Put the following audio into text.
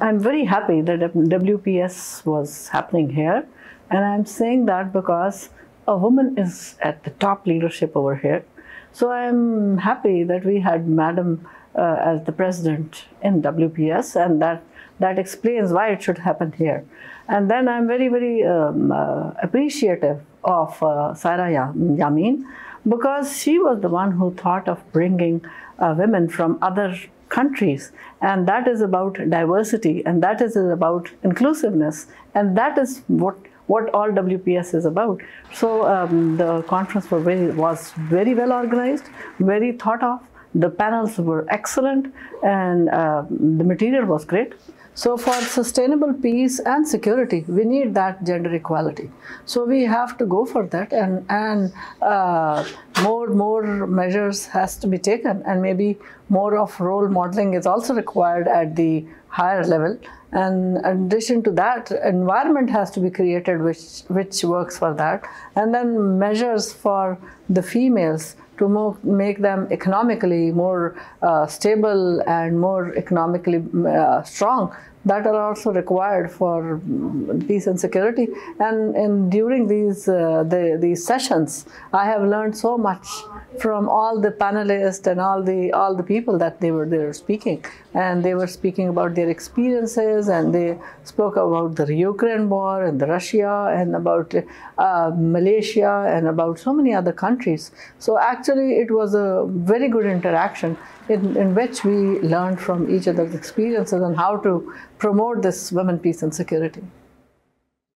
I'm very happy that WPS was happening here. And I'm saying that because a woman is at the top leadership over here. So I'm happy that we had Madam uh, as the president in WPS, and that that explains why it should happen here. And then I'm very, very um, uh, appreciative of uh, Saira Yamin because she was the one who thought of bringing uh, women from other countries and that is about diversity and that is about inclusiveness and that is what what all WPS is about. So um, the conference very, was very well organized, very thought of. The panels were excellent and uh, the material was great. So for sustainable peace and security, we need that gender equality. So we have to go for that, and and uh, more more measures has to be taken, and maybe more of role modeling is also required at the higher level. And in addition to that, environment has to be created which which works for that, and then measures for the females to more, make them economically more uh, stable and more economically uh, strong that are also required for peace and security. And, and during these uh, the, these sessions, I have learned so much from all the panelists and all the all the people that they were there speaking, and they were speaking about their experiences, and they spoke about the Ukraine war and the Russia and about uh, Malaysia and about so many other countries. So actually, it was a very good interaction in, in which we learned from each other's experiences and how to promote this women peace and security.